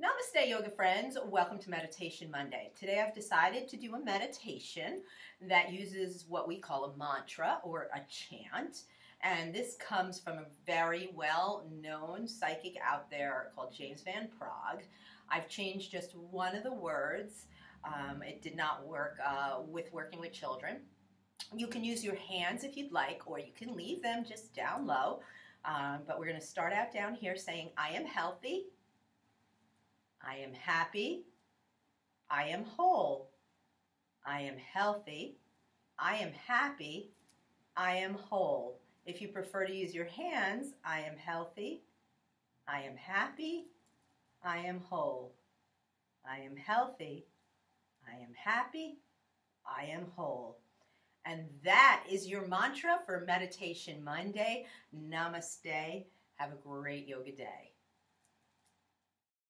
Namaste, yoga friends. Welcome to Meditation Monday. Today I've decided to do a meditation that uses what we call a mantra or a chant. And this comes from a very well known psychic out there called James Van Praagh. I've changed just one of the words. Um, it did not work uh, with working with children. You can use your hands if you'd like, or you can leave them just down low. Um, but we're going to start out down here saying, I am healthy. I am happy. I am whole. I am healthy. I am happy. I am whole. If you prefer to use your hands, I am healthy. I am happy. I am whole. I am healthy. I am happy. I am whole. And that is your mantra for Meditation Monday. Namaste. Have a great yoga day.